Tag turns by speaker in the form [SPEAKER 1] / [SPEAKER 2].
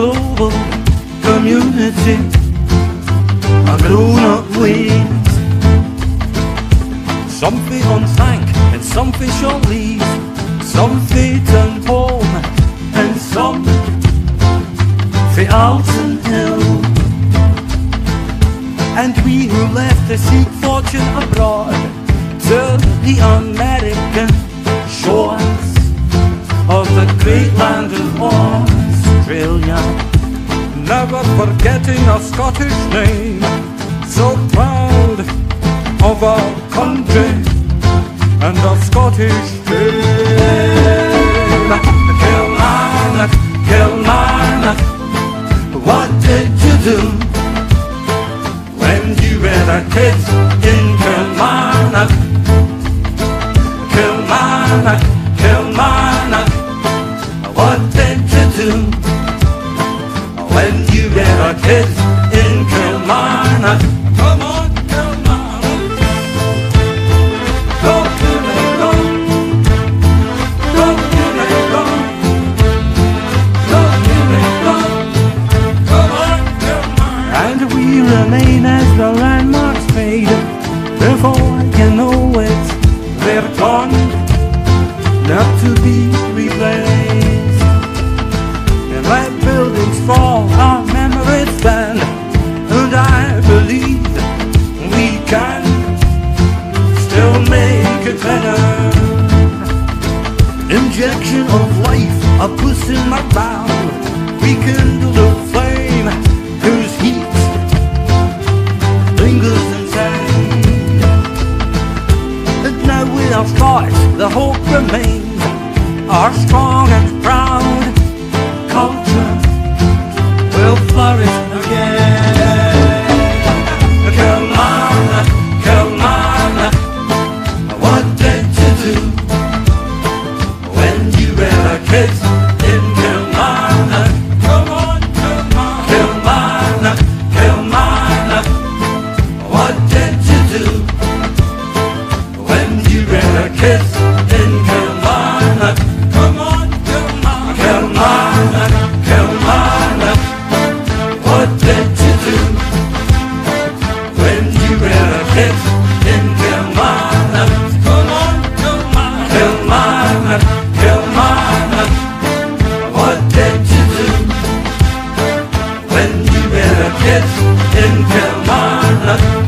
[SPEAKER 1] global community, a grown-up ways. Some feet on thank and some feet shall leave, some feet on home and some feet Alton Hill. And we who left to seek fortune abroad to the American shores of the great land of Australia. Never forgetting our Scottish name, so proud of our country and our Scottish name. Kilmarnock, Kilmarnock, what did you do when you were a kid in Kilmarnock? Kilmarnock, Kilmarnock, what did you do you kids in Kilmarnock? Come on, Kilmarnock. Go me, go. Me, go. Go. Come on, Kilmarnock. And we remain as the landmarks fade. Before you know it, they're gone, not to be can still make it better. Injection of life, a puss in my bound, rekindle the flame whose heat lingers inside. And now with our thoughts, the hope remains, are strong and proud. kiss in Kilmarnock. Come on, What did you do when you were a kid in Kilmarnock? Come on, What did you do when you a in